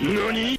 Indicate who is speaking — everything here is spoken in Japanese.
Speaker 1: 何？